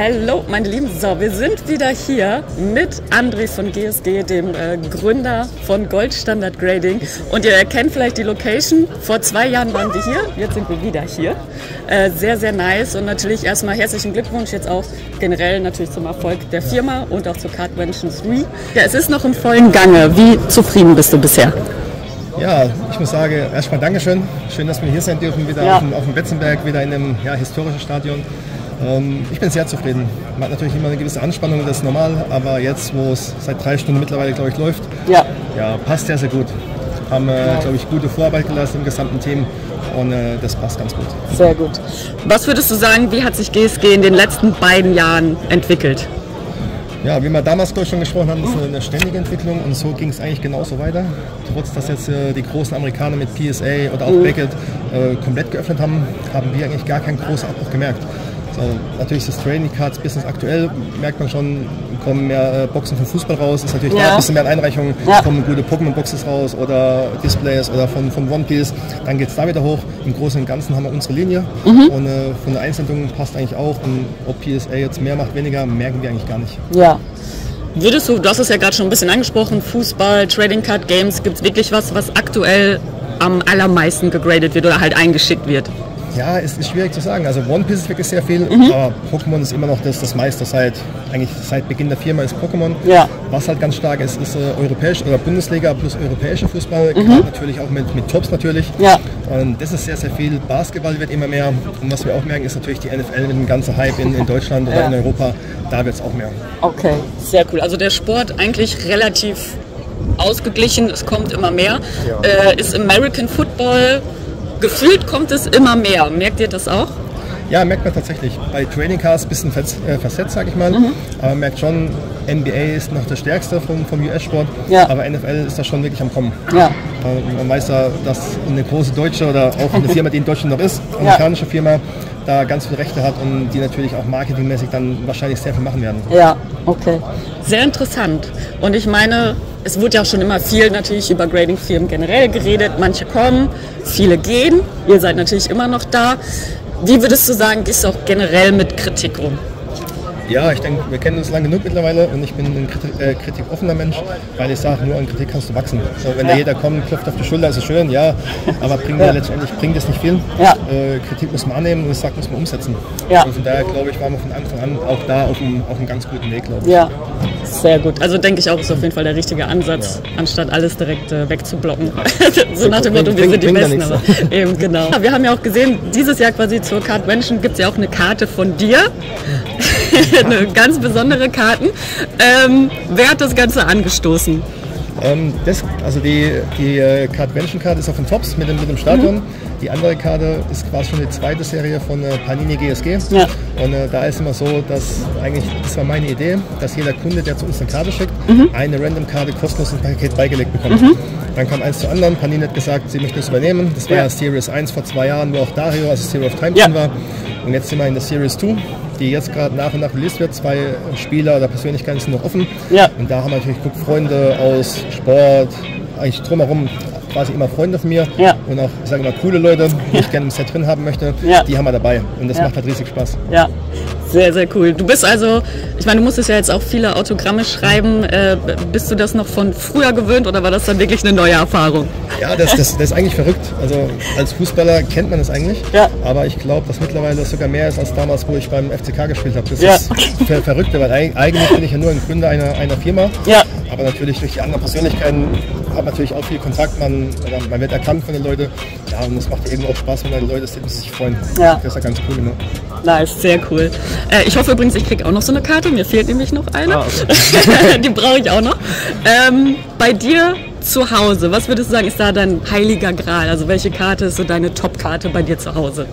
Hallo, meine Lieben. So, wir sind wieder hier mit André von GSG, dem äh, Gründer von Gold Standard Grading. Und ihr erkennt vielleicht die Location. Vor zwei Jahren waren wir hier, jetzt sind wir wieder hier. Äh, sehr, sehr nice und natürlich erstmal herzlichen Glückwunsch jetzt auch generell natürlich zum Erfolg der Firma und auch zur Cardvention 3. Ja, es ist noch im vollen Gange. Wie zufrieden bist du bisher? Ja, ich muss sagen, erstmal Dankeschön. Schön, dass wir hier sein dürfen, wieder ja. auf, dem, auf dem Betzenberg, wieder in einem ja, historischen Stadion. Ähm, ich bin sehr zufrieden. Man hat natürlich immer eine gewisse Anspannung, das ist normal, aber jetzt, wo es seit drei Stunden mittlerweile, glaube ich, läuft, ja. Ja, passt sehr, sehr gut. Haben, äh, glaube ich, gute Vorarbeit geleistet im gesamten Team und äh, das passt ganz gut. Sehr gut. Was würdest du sagen, wie hat sich GSG in den letzten beiden Jahren entwickelt? Ja, wie wir damals glaube ich, schon gesprochen haben, ist eine ständige Entwicklung und so ging es eigentlich genauso weiter. Trotz dass jetzt äh, die großen Amerikaner mit PSA oder auch mhm. Beckett äh, komplett geöffnet haben, haben wir eigentlich gar keinen großen Abbruch gemerkt. Natürlich ist das Training Cards Business aktuell, merkt man schon, kommen mehr äh, Boxen vom Fußball raus, ist natürlich ja. da ein bisschen mehr Einreichungen, ja. kommen gute Pokémon-Boxes raus oder Displays oder von, von One Piece, dann geht es da wieder hoch. Im Großen und Ganzen haben wir unsere Linie mhm. und äh, von der Einsendung passt eigentlich auch und ob PSA jetzt mehr macht, weniger, merken wir eigentlich gar nicht. Ja. Würdest du, du hast es ja gerade schon ein bisschen angesprochen, Fußball, Trading Card Games, gibt es wirklich was, was aktuell am allermeisten gegradet wird oder halt eingeschickt wird? Ja, es ist schwierig zu sagen. Also One Piece ist wirklich sehr viel, mhm. aber Pokémon ist immer noch das, das meiste seit eigentlich seit Beginn der Firma ist Pokémon. Ja. Was halt ganz stark ist, ist äh, europäisch oder Bundesliga plus europäischer Fußball, mhm. natürlich auch mit, mit Tops natürlich. Ja. Und das ist sehr, sehr viel. Basketball wird immer mehr. Und was wir auch merken, ist natürlich die NFL mit dem ganzen Hype in, in Deutschland oder ja. in Europa. Da wird es auch mehr. Okay, sehr cool. Also der Sport eigentlich relativ ausgeglichen, es kommt immer mehr. Ja. Äh, ist American Football gefühlt kommt es immer mehr. Merkt ihr das auch? Ja, merkt man tatsächlich. Bei Training Cars ein bisschen äh, versetzt, sage ich mal. Mhm. Aber man merkt schon, NBA ist noch der stärkste vom, vom US-Sport. Ja. Aber NFL ist da schon wirklich am Kommen. Ja. Man weiß ja, dass eine große deutsche oder auch eine Firma, die in Deutschland noch ist, eine amerikanische Firma, da ganz viele Rechte hat und die natürlich auch marketingmäßig dann wahrscheinlich sehr viel machen werden. Ja, okay. Sehr interessant. Und ich meine, es wurde ja schon immer viel natürlich über Grading-Firmen generell geredet. Manche kommen, viele gehen. Ihr seid natürlich immer noch da. Wie würdest du sagen, gehst du auch generell mit Kritik um? Ja, ich denke, wir kennen uns lange genug mittlerweile und ich bin ein Kritik, äh, kritikoffener Mensch, weil ich sage, nur an Kritik kannst du wachsen. So, wenn ja. da jeder kommt, klopft auf die Schulter, ist es schön, ja, aber bringt ja. letztendlich bringt es nicht viel. Ja. Äh, Kritik muss man annehmen und das sagt, muss man umsetzen. Ja. Und von daher, glaube ich, waren wir von Anfang an auch da auf einem, auf einem ganz guten Weg, glaube ich. Ja, sehr gut. Also denke ich auch, ist auf jeden Fall der richtige Ansatz, ja. anstatt alles direkt äh, wegzublocken. so nach dem Motto, wir sind die Besten. Aber eben, genau. Wir haben ja auch gesehen, dieses Jahr quasi zur Card Menschen gibt es ja auch eine Karte von dir. ganz besondere Karten. Ähm, wer hat das Ganze angestoßen? Ähm, das, also die, die äh, Cardvention-Karte ist auf den Tops mit dem, mit dem Stadion. Mhm. Die andere Karte ist quasi schon die zweite Serie von äh, Panini GSG. Ja. Und äh, da ist immer so, dass eigentlich, das war meine Idee, dass jeder Kunde, der zu uns eine Karte schickt, mhm. eine Random-Karte kostenlos ins Paket beigelegt bekommt. Mhm. Dann kam eins zu anderen. Panini hat gesagt, sie möchten das übernehmen. Das war ja, ja Series 1 vor zwei Jahren, wo auch Dario, also Zero of Time ja. war. Und jetzt sind wir in der Series 2 die jetzt gerade nach und nach released wird. Zwei Spieler oder Persönlichkeiten sind noch offen. Ja. Und da haben wir natürlich geguckt, Freunde aus Sport, eigentlich drumherum quasi immer Freunde von mir ja. und auch, ich sage mal, coole Leute, die ich gerne im Set drin haben möchte, ja. die haben wir dabei. Und das macht halt riesig Spaß. Ja, sehr, sehr cool. Du bist also, ich meine, du musstest ja jetzt auch viele Autogramme schreiben. Äh, bist du das noch von früher gewöhnt oder war das dann wirklich eine neue Erfahrung? Ja, das, das, das ist eigentlich verrückt. Also als Fußballer kennt man das eigentlich. Ja. Aber ich glaube, dass mittlerweile sogar mehr ist als damals, wo ich beim FCK gespielt habe. Das ja. ist ver verrückt, weil eigentlich bin ich ja nur ein Gründer einer, einer Firma. Ja. Aber natürlich durch die anderen Persönlichkeiten hat man natürlich auch viel Kontakt. Man, man wird erkannt von den Leuten. Ja, und es macht irgendwo auch Spaß, wenn die Leute sich freuen. Ja. Das ist ja ganz cool. Ne? Nice, sehr cool. Äh, ich hoffe übrigens, ich kriege auch noch so eine Karte. Mir fehlt nämlich noch eine. Ah, okay. Die brauche ich auch noch. Ähm, bei dir zu Hause, was würdest du sagen, ist da dein heiliger Gral? Also welche Karte ist so deine Top-Karte bei dir zu Hause?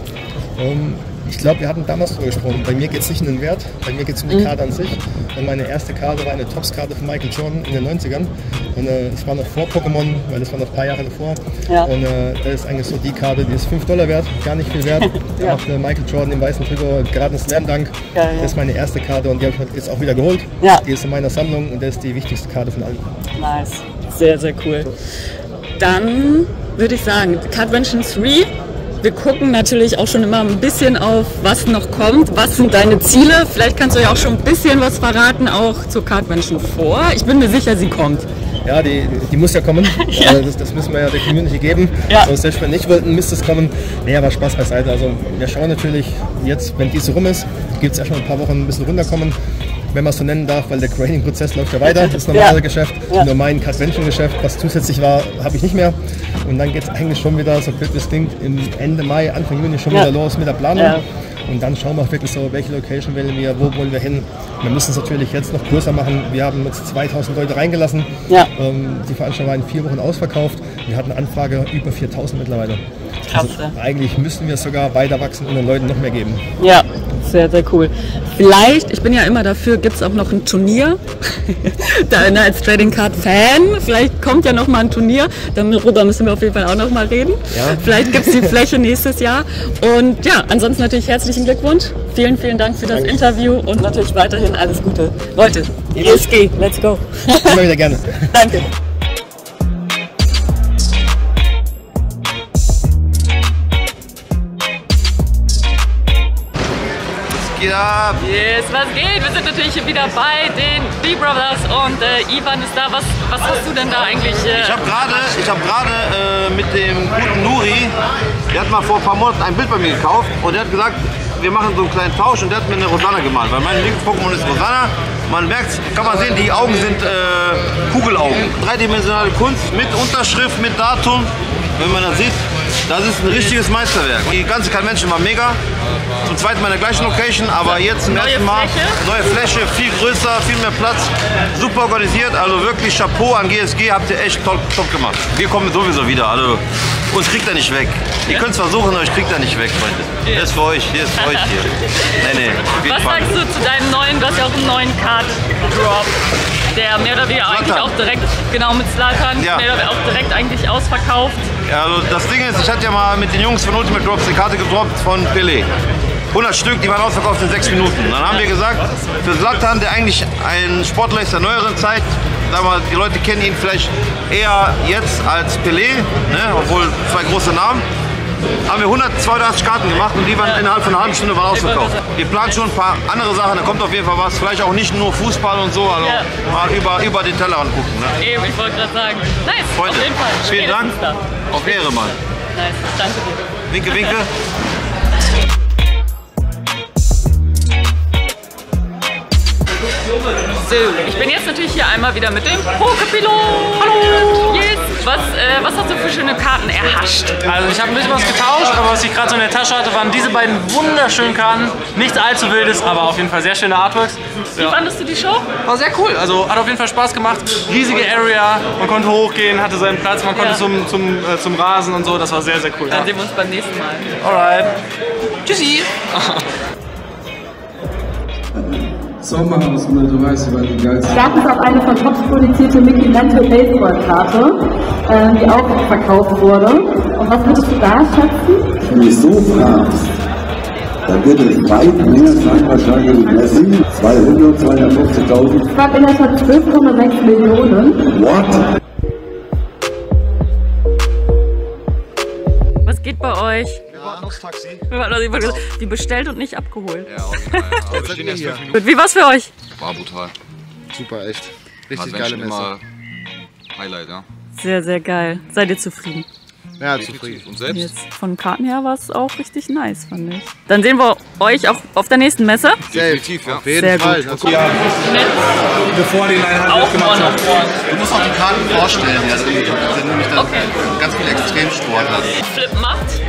Um, ähm, ich glaube, wir hatten damals darüber gesprochen. Bei mir geht es nicht um den Wert, bei mir geht es um die mhm. Karte an sich. Und meine erste Karte war eine Tops-Karte von Michael Jordan in den 90ern. Und äh, es war noch vor Pokémon, weil das war noch ein paar Jahre davor. Ja. Und äh, das ist eigentlich so die Karte, die ist 5 Dollar wert, gar nicht viel wert. Da ja. macht äh, Michael Jordan im weißen Trikot gerade einen Slam-Dank. Ja, ja. Das ist meine erste Karte und die habe ich jetzt auch wieder geholt. Ja. Die ist in meiner Sammlung und das ist die wichtigste Karte von allen. Nice, sehr, sehr cool. Dann würde ich sagen, Cardvention 3 Wir gucken natürlich auch schon immer ein bisschen auf, was noch kommt. Was sind deine Ziele? Vielleicht kannst du ja auch schon ein bisschen was verraten, auch zur Kartmenschen vor. Ich bin mir sicher, sie kommt. Ja, die, die muss ja kommen. ja. Also das, das, müssen wir ja der Community geben. Ja. Also selbst wenn nicht wollten, müsste es kommen. Nee, aber Spaß beiseite. Also wir schauen natürlich jetzt, wenn dies rum ist, gibt es erstmal ein paar Wochen ein bisschen runterkommen wenn man es so nennen darf, weil der Grading-Prozess läuft ja weiter. Das normale ja. Geschäft, ja. nur mein Convention-Geschäft, was zusätzlich war, habe ich nicht mehr. Und dann geht es eigentlich schon wieder, so blöd es klingt, im Ende Mai, Anfang Juni schon ja. wieder los mit der Planung. Und dann schauen wir auch wirklich so, welche Location wählen wir, wo wollen wir hin. Wir müssen es natürlich jetzt noch größer machen. Wir haben jetzt 2000 Leute reingelassen. Ja. Ähm, die Veranstaltung war in vier Wochen ausverkauft. Wir hatten Anfrage über 4000 mittlerweile. Krass, also eigentlich müssen wir sogar weiter wachsen und den Leuten noch mehr geben. Ja, sehr, sehr cool. Vielleicht, ich bin ja immer dafür, gibt es auch noch ein Turnier. da ne, als Trading Card Fan, vielleicht kommt ja noch mal ein Turnier. Darüber müssen wir auf jeden Fall auch noch mal reden. Ja. Vielleicht gibt es die Fläche nächstes Jahr. Und ja, ansonsten natürlich herzlichen Glückwunsch. Vielen, vielen Dank für das Danke. Interview und natürlich weiterhin alles Gute. Leute, ESG, let's go. Immer wieder gerne. Danke. Geht ab? Yes, was geht? Wir sind natürlich wieder bei den B-Brothers und äh, Ivan ist da. Was, was hast du denn da eigentlich? Äh, ich habe gerade hab äh, mit dem guten Nuri, der hat mal vor ein paar Monaten ein Bild bei mir gekauft und der hat gesagt, wir machen so einen kleinen Tausch und der hat mir eine Rosanna gemalt, weil mein Lieblings-Pokémon ist Rosanna. Man merkt, kann man sehen, die Augen sind äh, Kugelaugen. Dreidimensionale Kunst mit Unterschrift, mit Datum. Wenn man das sieht, das ist ein richtiges Meisterwerk. Die ganze Convention war mega. Zum zweiten Mal in der gleichen Location, aber jetzt zum ersten Mal neue Fläche, viel größer, viel mehr Platz. Super organisiert, also wirklich Chapeau an GSG, habt ihr echt top, top gemacht. Wir kommen sowieso wieder, also uns kriegt er nicht weg. Ihr könnt es versuchen, aber ich kriegt er nicht weg, Freunde. Der ist für euch, hier ist für euch hier. Nee, nee, Was sagst du zu deinem neuen, du hast ja auch einen neuen Card-Drop, der mehr oder weniger eigentlich auch direkt, genau mit Slatan, ja. mehr oder weniger auch direkt eigentlich ausverkauft. Also das Ding ist, ich hatte ja mal mit den Jungs von Ultimate Drops die Karte gedroppt von Pelé. 100 Stück, die waren ausverkauft in 6 Minuten. Dann haben wir gesagt, für Zlatan, der eigentlich ein Sportler ist der neueren Zeit, wir, die Leute kennen ihn vielleicht eher jetzt als Pelé, ne, obwohl zwei große Namen haben wir 182 Karten gemacht und die waren innerhalb von einer halben Stunde waren ausverkauft. Wir planen schon ein paar andere Sachen, da kommt auf jeden Fall was. Vielleicht auch nicht nur Fußball und so, also ja. mal über, über den Teller angucken. Ne? Eben, ich wollte gerade sagen. Nice, Freunde, auf jeden Fall. Vielen Dank. Auf Ehre, Mann. Nice, danke dir. Winke, winke. So, ich bin jetzt natürlich hier einmal wieder mit dem Pokepilot. Hallo! Yes. Was, äh, was hast du für schöne Karten erhascht? Also ich habe ein bisschen was getauscht, aber was ich gerade so in der Tasche hatte, waren diese beiden wunderschönen Karten. Nichts allzu wildes, aber auf jeden Fall sehr schöne Artworks. Wie ja. fandest du die Show? War sehr cool, also hat auf jeden Fall Spaß gemacht. Riesige Area, man konnte hochgehen, hatte seinen Platz, man konnte ja. zum, zum, äh, zum Rasen und so, das war sehr, sehr cool. Dann ja. sehen wir uns beim nächsten Mal. Alright. Tschüssi. Sommerhaus, du weißt, war die geilste. Gab es auch eine von Tops produzierte Mickey Mantle Baseball-Karte, äh, die auch verkauft wurde. Und was würdest du da schätzen? Wenn ich so fragst, dann wird es weit mehr sein wahrscheinlich Messi. 200, 250.000. Es gab in der Tat 12,6 Millionen. What? Was geht bei euch? Warten aufs Taxi. Wir warten aufs Die bestellt und nicht abgeholt. Ja, aber wir stehen erst fünf Minuten. Wie war's für euch? War brutal. Super, echt. Richtig geile Messe. Highlight, ja. Sehr, sehr geil. Seid ihr zufrieden? Ja, zufrieden. Und selbst? Jetzt von Karten her war es auch richtig nice, fand ich. Dann sehen wir euch auch auf der nächsten Messe. Definitiv, ja. Auf jeden Sehr Fall. Gut. Ja. Bevor die Einheit gemacht haben. Du musst auch die Karten vorstellen. Ja. Das sind nämlich dann okay. ganz viele Extremsportler. Flip macht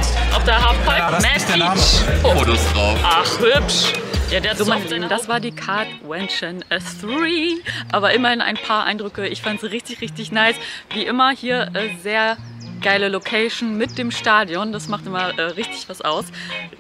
der Halfpipe. Ja, Matt Fotos drauf. Ach, hübsch. Ja, der so mein das war die Card Wenchen 3. Aber immerhin ein paar Eindrücke. Ich fand sie richtig, richtig nice. Wie immer hier äh, sehr geile Location mit dem Stadion. Das macht immer äh, richtig was aus.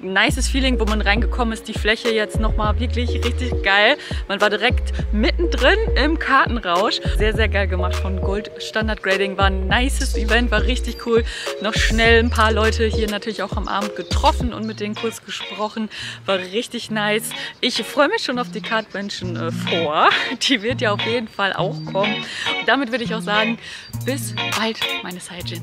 Nices Feeling, wo man reingekommen ist. Die Fläche jetzt nochmal wirklich richtig geil. Man war direkt mittendrin im Kartenrausch. Sehr, sehr geil gemacht von Gold Standard Grading. War ein nices Event, war richtig cool. Noch schnell ein paar Leute hier natürlich auch am Abend getroffen und mit denen kurz gesprochen. War richtig nice. Ich freue mich schon auf die Cardmenschen äh, vor. Die wird ja auf jeden Fall auch kommen. Damit würde ich auch sagen, bis bald, meine Saiyajins.